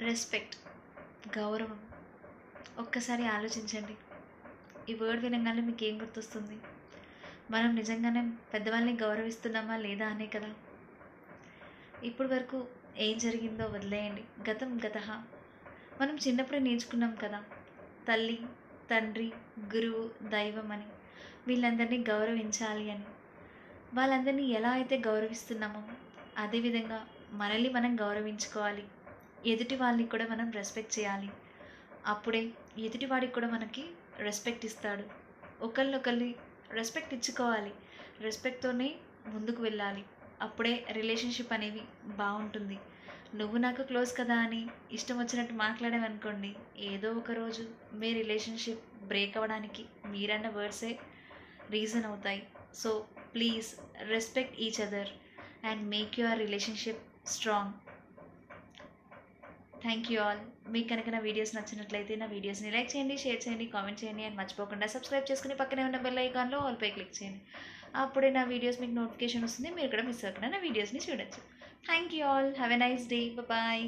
Respect గౌరవం. ఒక్కసారి ఆలోచించండి. ఈ వర్డ్ వినగానే మీకు ఏం గుర్తొస్తుంది? మనం నిజంగానే పెద్దవాళ్ళని గౌరవిస్తున్నామా లేదా అనే కదా. ఇప్పటి వరకు ఏం జరిగిందో వదిలేయండి. గతం గత మనం చిన్నప్పుడే నేర్చుకున్నాం కదా. తల్లి తండ్రి గురువు దైవం అని. వీళ్ళందరినీ గౌరవించాలి అని. వాళ్ళందరినీ ఎలా అయితే గౌరవిస్తున్నామో అదేవిధంగా మనల్ని మనం గౌరవించుకోవాలి. ఎదుటి వాళ్ళని కూడా మనం రెస్పెక్ట్ చేయాలి. అప్పుడే ఎదుటివాడికి కూడా మనకి రెస్పెక్ట్ ఇస్తాడు. ఒకరినొకరిని రెస్పెక్ట్ ఇచ్చుకోవాలి. రెస్పెక్ట్తోనే ముందుకు వెళ్ళాలి. అప్పుడే రిలేషన్షిప్ అనేవి బాగుంటుంది. నువ్వు నాకు క్లోజ్ కదా అని ఇష్టం వచ్చినట్టు మాట్లాడామనుకోండి ఏదో ఒక రోజు మీ రిలేషన్షిప్ బ్రేక్ అవ్వడానికి మీరన్న వర్డ్సే రీజన్ అవుతాయి. So please respect each other and make your relationship strong thank you all మీకు కనుక నా వీడియోస్ నచ్చినట్లయితే నా వీడియోస్ని లైక్ చేయండి షేర్ చేయండి కామెంట్ చేయండి అండ్ మర్చిపోకుండా సబ్స్క్రైబ్ చేసుకుని పక్కనే ఉన్న బెల్ ఐకాన్లో ఆల్ పై క్లిక్ చేయండి. అప్పుడే నా వీడియోస్ మీకు నోటిఫికేషన్ వస్తుంది మీరు కూడా మిస్ అవ్వకుండా నా వీడియోస్ని చూడొచ్చు. Thank you all have a nice day bye